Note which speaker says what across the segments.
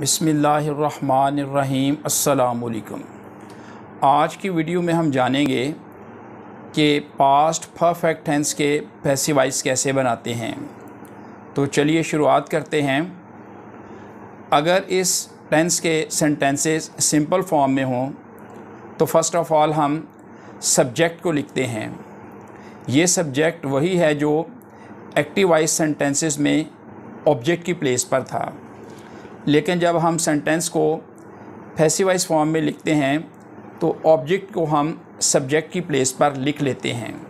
Speaker 1: बिसमीम् अल्लाम आज की वीडियो में हम जानेंगे कि पास्ट परफेक्ट टेंस के पैसिवाइज कैसे बनाते हैं। तो चलिए शुरुआत करते हैं। अगर इस टेंस के सेंटेंसेस सिंपल फॉर्म में हों तो फ़र्स्ट ऑफ़ ऑल हम सब्जेक्ट को लिखते हैं। ये सब्जेक्ट वही है जो एक्टिवाइज सेंटेंसेस में ऑब्जेक्ट की प्लेस पर था। लेकिन जब हम सेंटेंस को फैसिवाइज फॉर्म में लिखते हैं तो ऑब्जेक्ट को हम सब्जेक्ट की प्लेस पर लिख लेते हैं।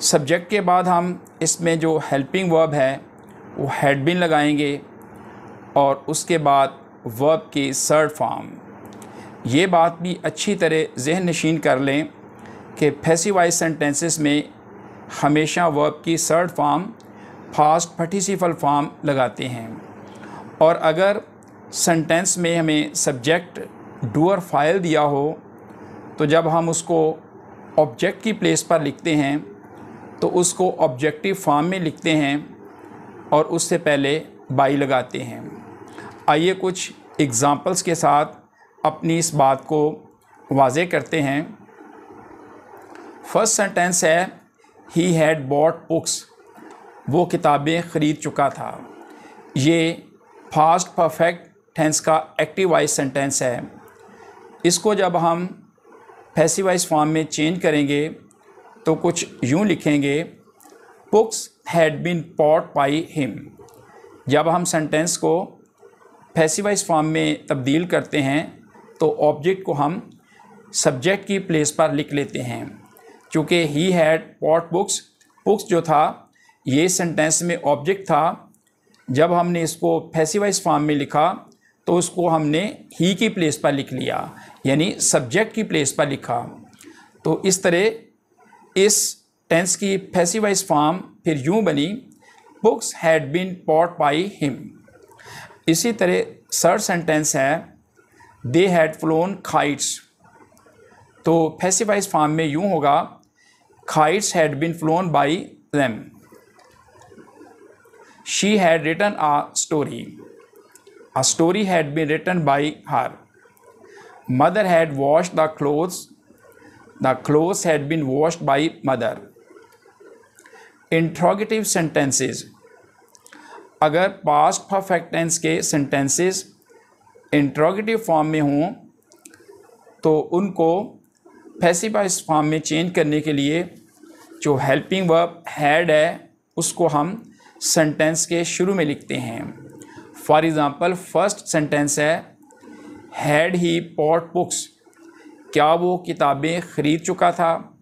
Speaker 1: सब्जेक्ट के बाद हम इसमें जो हेल्पिंग वर्ब है, वो हैड बिन लगाएँगे और उसके बाद वर्ब की सर्ड फॉर्म ये बात भी अच्छी तरह जहन नशीन कर लें कि फैसिवाइज सेंटेंसेस में हमेशा वर्ब की third form past participle form लगाते हैं। और अगर सेंटेंस में हमें सब्जेक्ट डूअर फ़ाइल दिया हो तो जब हम उसको ऑब्जेक्ट की प्लेस पर लिखते हैं तो उसको ऑब्जेक्टिव फॉर्म में लिखते हैं और उससे पहले बाई लगाते हैं। आइए कुछ एग्ज़ाम्पल्स के साथ अपनी इस बात को वाजे करते हैं। फ़र्स्ट सेंटेंस है ही हैड बॉट बुक्स वो किताबें ख़रीद चुका था। ये फास्ट परफेक्ट टेंस का एक्टिव वाइज सेंटेंस है। इसको जब हम पैसिवाइज फॉर्म में चेंज करेंगे तो कुछ यूँ लिखेंगे books had been put by him जब हम सेंटेंस को पैसिवाइज फॉर्म में तब्दील करते हैं तो ऑब्जेक्ट को हम सब्जेक्ट की प्लेस पर लिख लेते हैं। क्योंकि he had put books books जो था, ये सेंटेंस में ऑब्जेक्ट था जब हमने इसको फैसिवाइज फॉर्म में लिखा तो उसको हमने ही की प्लेस पर लिख लिया, यानी सब्जेक्ट की प्लेस पर लिखा। तो इस तरह इस टेंस की फैसिवाइज फॉर्म फिर यूँ बनी books had been put by him इसी तरह सर्ड सेंटेंस है दे हैड फ्लोन खाइट्स तो फैसिवाइज फॉर्म में यूँ होगा kites had been flown by them she had written a story. A story had been written by her. Mother had washed the clothes. The clothes had been washed by mother. Interrogative sentences. अगर past perfect tense के sentences interrogative form में हों तो उनको passivise form में change करने के लिए जो हेल्पिंग वर्ब हैड है उसको हम सेंटेंस के शुरू में लिखते हैं। फॉर एग्ज़ाम्पल फ़र्स्ट सेंटेंस है हैड ही पॉट बुक्स क्या वो किताबें ख़रीद चुका था?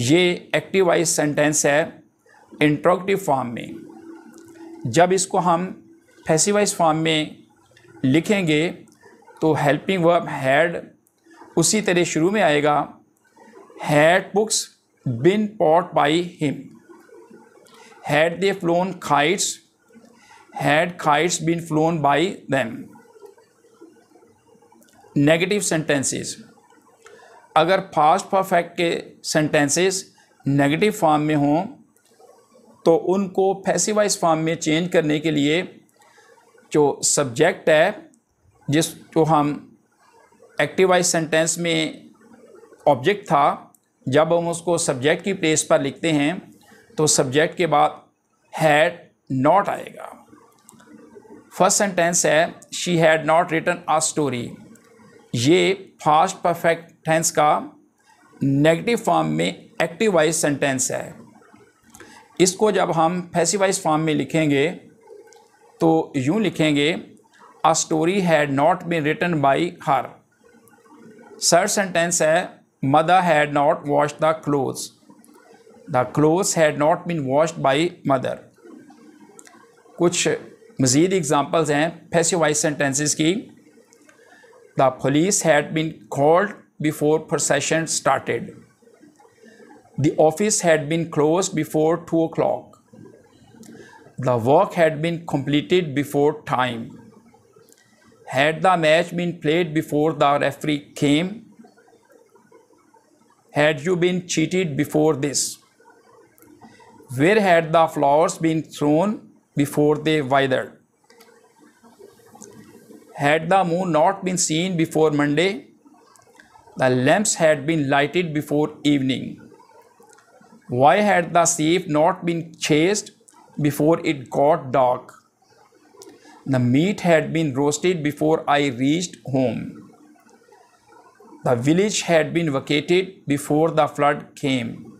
Speaker 1: ये एक्टिवाइज सेंटेंस है इंट्रोक्टिव फॉर्म में। जब इसको हम फैसिवाइज फॉर्म में लिखेंगे तो हेल्पिंग वर्ब हैड उसी तरह शुरू में आएगा had books been put by him had they flown kites? Had kites been flown by them? Negative sentences अगर फास्ट परफेक्ट के सेंटेंसेस नेगेटिव फॉर्म में हों तो उनको फैसिवाइज फॉर्म में चेंज करने के लिए जो सब्जेक्ट है, जिस जो हम एक्टिवाइज सेंटेंस में ऑब्जेक्ट था, जब हम उसको सब्जेक्ट की प्लेस पर लिखते हैं तो सब्जेक्ट के बाद हैड नॉट आएगा। फ़र्स्ट सेंटेंस है she had not written a story ये फास्ट परफेक्ट टेंस का नेगेटिव फॉर्म में एक्टिव वाइज सेंटेंस है। इसको जब हम फैसिवाइज फॉर्म में लिखेंगे तो यूँ लिखेंगे a story had not been written by her third sentence है mother had not wash the clothes the clothes had not been washed by mother कुछ मज़ीद एग्ज़ाम्पल्स हैं फैसिवाइज सेंटेंसेस की। The police had been called before procession started the office had been close before two o'clock the work had been completed before time had the match been played before the referee came? Had you been cheated before this? Where had the flowers been thrown before they withered? Had the moon not been seen before Monday, the lamps had been lighted before evening. Why had the sheep not been chased before it got dark? The meat had been roasted before I reached home. The village had been vacated before the flood came.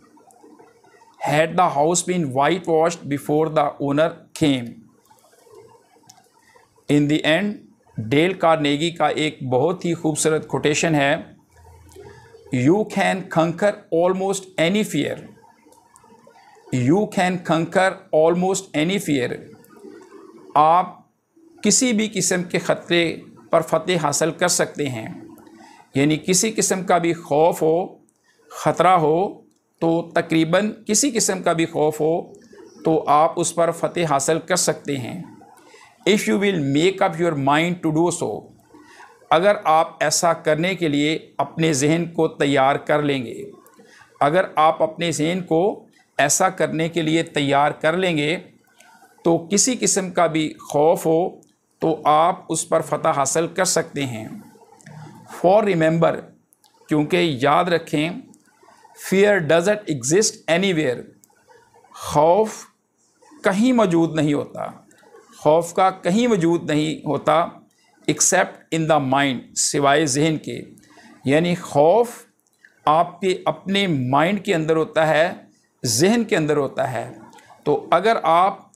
Speaker 1: Had the house been whitewashed before the owner came. In the end Dale Carnegie का एक बहुत ही खूबसूरत quotation है you can conquer almost any fear you can conquer almost any fear आप किसी भी किस्म के ख़तरे पर फतेह हासिल कर सकते हैं। यानी किसी किस्म का भी खौफ हो, ख़तरा हो तो तकरीबन किसी किस्म का भी खौफ हो तो आप उस पर फतेह हासिल कर सकते हैं। If you will make up your mind to do so अगर आप ऐसा करने के लिए अपने जहन को तैयार कर लेंगे, अगर आप अपने जहन को ऐसा करने के लिए तैयार कर लेंगे तो किसी किस्म का भी खौफ हो तो आप उस पर फतह हासिल कर सकते हैं। फॉर रिमेंबर क्योंकि याद रखें fear doesn't exist anywhere खौफ कहीं मौजूद नहीं होता। खौफ का कहीं वजूद नहीं होता एक्सेप्ट इन द माइंड सिवाय जहन के। यानी खौफ आपके अपने माइंड के अंदर होता है, जहन के अंदर होता है। तो अगर आप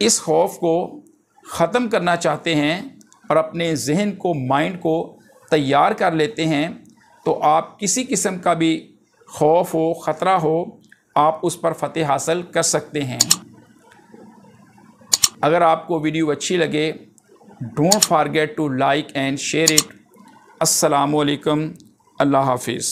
Speaker 1: इस खौफ को ख़त्म करना चाहते हैं और अपने जहन को माइंड को तैयार कर लेते हैं तो आप किसी किस्म का भी खौफ हो, ख़तरा हो, आप उस पर फतेह हासिल कर सकते हैं। अगर आपको वीडियो अच्छी लगे don't forget to like and share it असलकम अल्लाह हाफिज़।